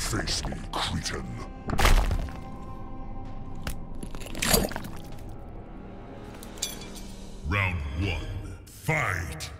Face me, Cretan. Round one. Fight!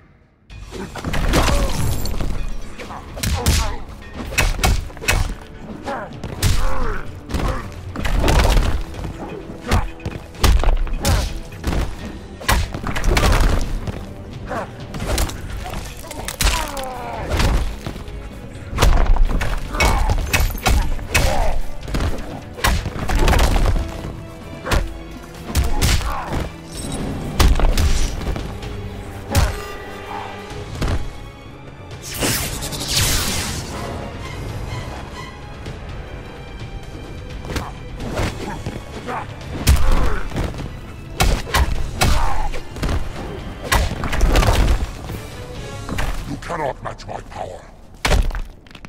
Cannot match my power.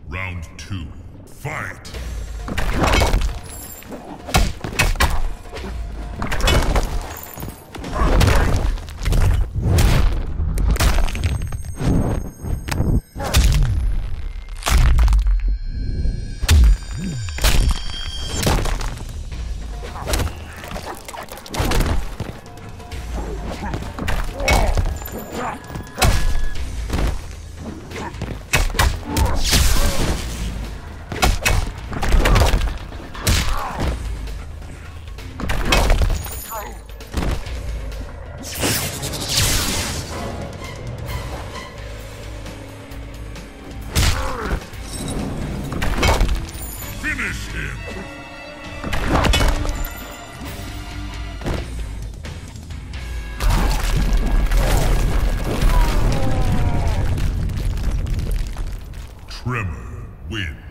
Round two. Fight! Finish him! Tremor wins.